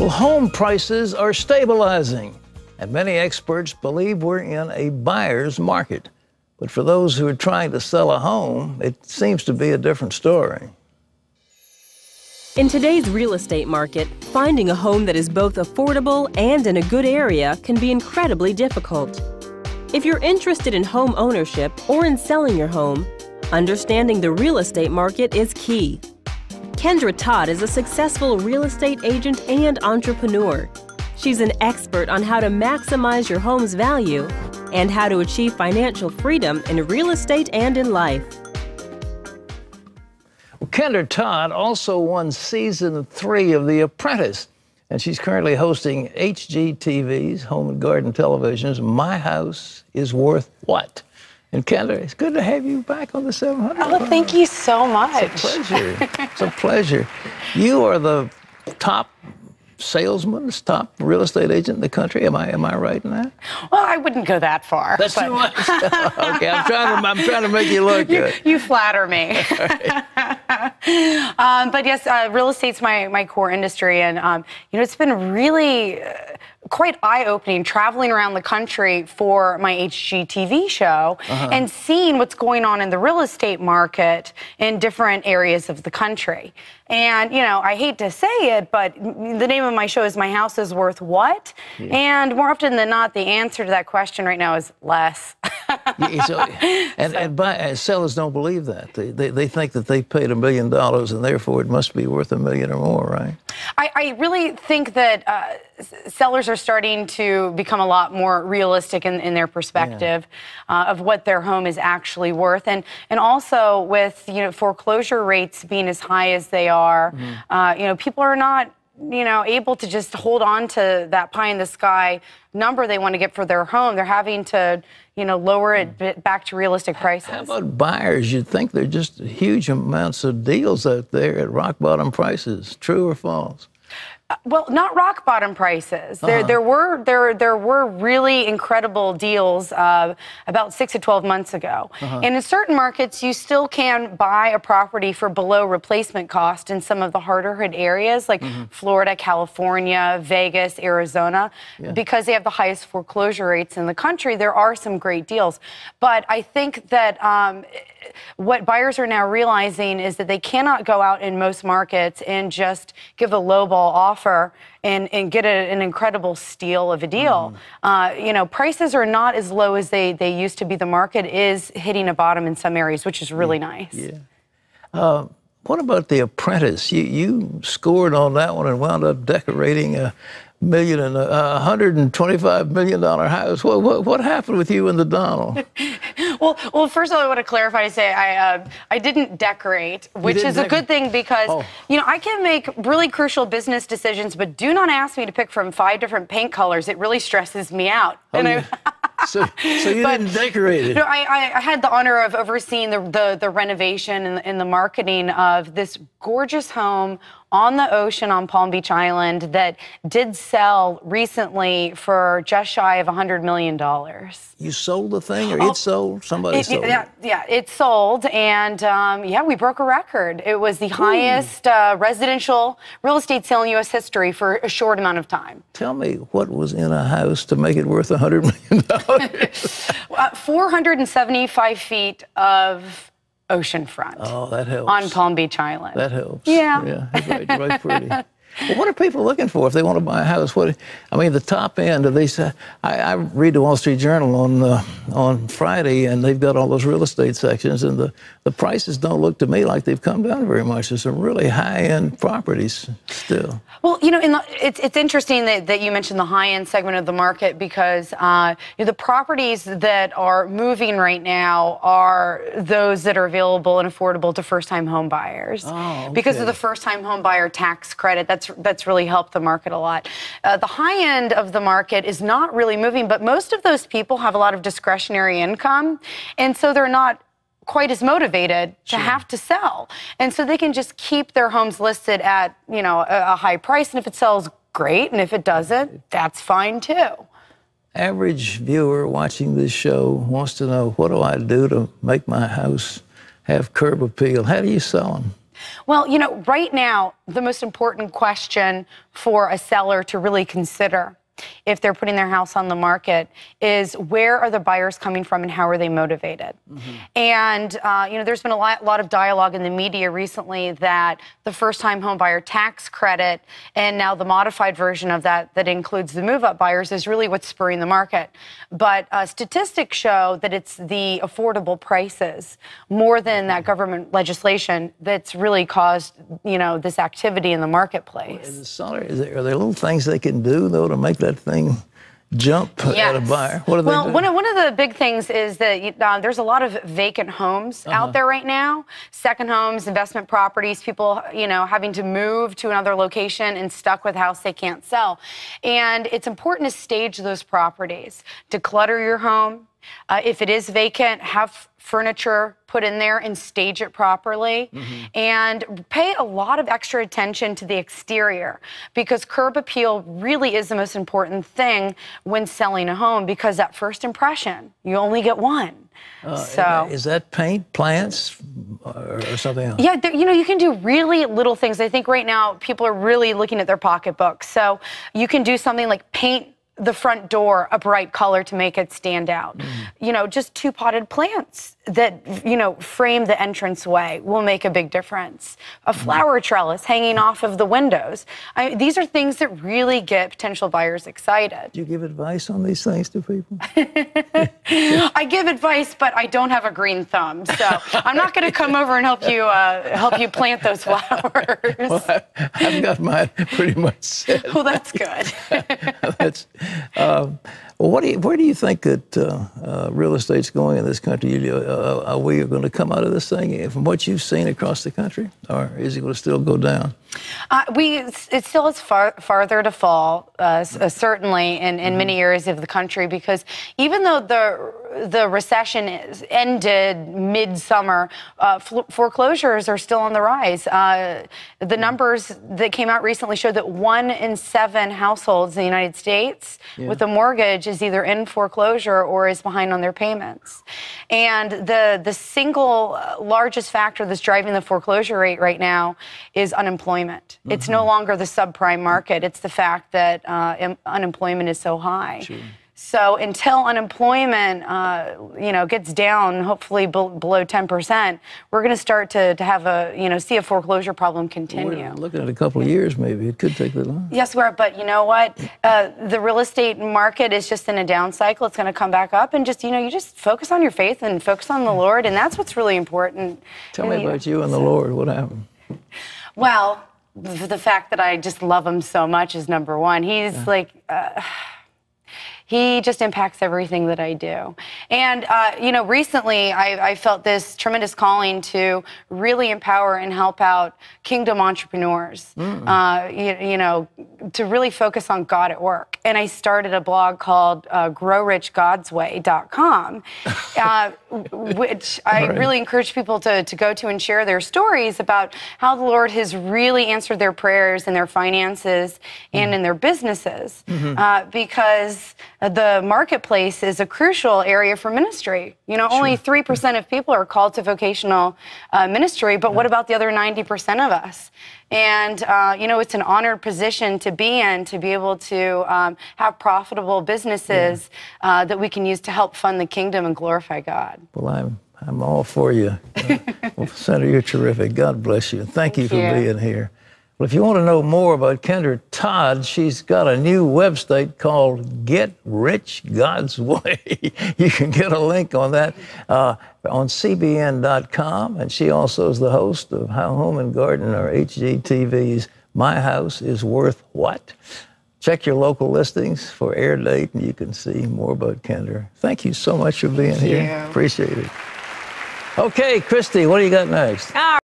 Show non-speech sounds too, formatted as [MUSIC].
Well, home prices are stabilizing, and many experts believe we're in a buyer's market. But for those who are trying to sell a home, it seems to be a different story. In today's real estate market, finding a home that is both affordable and in a good area can be incredibly difficult. If you're interested in home ownership or in selling your home, understanding the real estate market is key. Kendra Todd is a successful real estate agent and entrepreneur. She's an expert on how to maximize your home's value and how to achieve financial freedom in real estate and in life. Well, Kendra Todd also won season three of The Apprentice, and she's currently hosting HGTV's Home and Garden Television's My House is Worth What? And Kendra, it's good to have you back on the 700. Oh, thank you so much. It's a pleasure. [LAUGHS] it's a pleasure. You are the top salesman, top real estate agent in the country. Am I am I right in that? Well, I wouldn't go that far. That's but... too much. [LAUGHS] okay, I'm trying to I'm trying to make you look good. You, you flatter me. [LAUGHS] um, but yes, uh, real estate's my my core industry, and um, you know it's been really. Uh, quite eye opening traveling around the country for my HGTV show uh-huh. and seeing what's going on in the real estate market in different areas of the country. And, you know, I hate to say it, but the name of my show is My House is Worth What? Yeah. And more often than not, the answer to that question right now is less. yeah, so, [LAUGHS] and, so. and, buy, sellers don't believe that. They, they, they, think that they paid a million dollars and therefore it must be worth a million or more, right? I, I really think that uh, sellers are starting to become a lot more realistic in, in their perspective yeah. uh, of what their home is actually worth. And, and also with, you know, foreclosure rates being as high as they are. Mm-hmm. Uh, you know, people are not you know, able to just hold on to that pie in the sky number they want to get for their home. They're having to, you know, lower it mm. back to realistic prices. How about buyers? You'd think there are just huge amounts of deals out there at rock bottom prices. True or false? Well, not rock bottom prices. There, uh-huh. there were there there were really incredible deals uh, about six to twelve months ago. Uh-huh. And in certain markets, you still can buy a property for below replacement cost in some of the harder hit areas like mm-hmm. Florida, California, Vegas, Arizona, yeah. because they have the highest foreclosure rates in the country. There are some great deals, but I think that. Um, what buyers are now realizing is that they cannot go out in most markets and just give a lowball offer and, and get a, an incredible steal of a deal. Mm. Uh, you know, prices are not as low as they, they used to be. The market is hitting a bottom in some areas, which is really yeah. nice. Yeah. Uh, what about The Apprentice? You, you scored on that one and wound up decorating a, million and a hundred and twenty-five million dollar house. What, what, what happened with you and the Donald? [LAUGHS] well, well, first of all, I want to clarify to say I uh, I didn't decorate, which didn't is a good thing because oh. you know I can make really crucial business decisions, but do not ask me to pick from five different paint colors. It really stresses me out. Oh, and yeah. I, so, [LAUGHS] so you but, didn't decorate it? No, I, I had the honor of overseeing the the, the renovation and, and the marketing of this gorgeous home on the ocean on Palm Beach Island that did sell recently for just shy of $100 million. You sold the thing, or oh, it sold? Somebody it, sold yeah, it? Yeah, it sold. And um, yeah, we broke a record. It was the Ooh. highest uh, residential real estate sale in U.S. history for a short amount of time. Tell me what was in a house to make it worth $100 million? [LAUGHS] uh, 475 feet of oceanfront. Oh, that helps. On Palm Beach Island. That helps. Yeah. Yeah, right, right pretty. [LAUGHS] Well, what are people looking for if they want to buy a house? What I mean, the top end of these. Uh, I, I, read the Wall Street Journal on uh, on Friday, and they've got all those real estate sections, and the, the prices don't look to me like they've come down very much. There's some really high end properties still. Well, you know, the, it's it's interesting that, that you mentioned the high end segment of the market because uh, you know, the properties that are moving right now are those that are available and affordable to first time home buyers oh, okay. because of the first time home buyer tax credit. That's that's really helped the market a lot. Uh, the high end of the market is not really moving, but most of those people have a lot of discretionary income, and so they're not quite as motivated to sure. have to sell. And so they can just keep their homes listed at, you know, a, a high price and if it sells great and if it doesn't, that's fine too. Average viewer watching this show wants to know what do I do to make my house have curb appeal? How do you sell them? Well, you know, right now, the most important question for a seller to really consider if they're putting their house on the market is where are the buyers coming from and how are they motivated? Mm-hmm. And, uh, you know, there's been a lot, lot, of dialogue in the media recently that the first time home buyer tax credit and now the modified version of that that includes the move up buyers is really what's spurring the market. But uh, statistics show that it's the affordable prices more than that government legislation that's really caused, you know, this activity in the marketplace. Well, are there little things they can do, though, to make that that thing jump yes. at a buyer? What are well, they One of, one of the big things is that uh, there's a lot of vacant homes uh-huh. out there right now. Second homes, investment properties, people, you know, having to move to another location and stuck with a house they can't sell. And it's important to stage those properties, declutter your home. Uh, if it is vacant, have furniture put in there and stage it properly mm-hmm. and pay a lot of extra attention to the exterior because curb appeal really is the most important thing when selling a home because that first impression you only get one. Uh, so is that paint plants or, something else? Yeah you know you can do really little things. I think right now people are really looking at their pocketbooks. So you can do something like paint the front door a bright color to make it stand out. Mm. You know, just two potted plants that, you know, frame the entranceway will make a big difference. A mm-hmm. flower trellis hanging off of the windows. I, these are things that really get potential buyers excited. Do you give advice on these things to people? [LAUGHS] [LAUGHS] I give advice, but I don't have a green thumb, so I'm not going to come over and help you uh, help you plant those flowers. [LAUGHS] Well, I, have got mine pretty much set. Well, that's good. that's well, what do you, where do you think that uh, uh, real estate's going in this country? Uh, are we going to come out of this thing from what you've seen across the country, or is it going to still go down? Uh, we it still is far, farther to fall, uh, certainly in, in mm-hmm. many areas of the country, because even though the the recession is, ended midsummer, uh, foreclosures are still on the rise. Uh, the mm-hmm. numbers that came out recently showed that one in seven households in the United States yeah. with a mortgage is either in foreclosure or is behind on their payments. And the the single uh, largest factor that's driving the foreclosure rate right now is unemployment. Mm-hmm. It's no mm-hmm. longer the subprime market. It's the fact that uh, unemployment is so high. Sure. So until unemployment, uh, you know, gets down, hopefully below 10%, we're going to start to, to have a, you know, see a foreclosure problem continue. We're looking at a couple of years, maybe. It could take that long. Yes, we are. But you know what? Uh, the real estate market is just in a down cycle. It's going to come back up, and just, you know, you just focus on your faith and focus on the Lord, and that's what's really important. Tell me about you and the Lord. What happened? Well, the fact that I just love him so much is number one. He's yeah. like. Uh, he just impacts everything that I do. And, uh, you know, recently I, I, felt this tremendous calling to really empower and help out kingdom entrepreneurs, mm. uh, you, you, know, to really focus on God at work. And I started a blog called uh, growrichgodsway.com, uh, which I right. really encourage people to, to go to and share their stories about how the Lord has really answered their prayers in their finances and mm. in their businesses. Mm-hmm. Uh, because the marketplace is a crucial area for ministry. You know, sure. only 3% of people are called to vocational uh, ministry, but yeah. what about the other 90% of us? And, uh, you know, it's an honored position to be in to be able to um, have profitable businesses yeah. uh, that we can use to help fund the kingdom and glorify God. Well, I'm, I'm all for you. [LAUGHS] well, Senator, you're terrific. God bless you. Thank, Thank you for you. being here. Well, if you want to know more about Kendra Todd, she's got a new website called Get Rich God's [LAUGHS] Way. you can get a link on that uh, on CBN.com. And she also is the host of How Home and Garden or HGTV's My House is Worth What? Check your local listings for air date, and you can see more about Kendra. Thank you so much for being Thank here. You. Appreciate it. Okay, Kristi, what do you got next? Uh,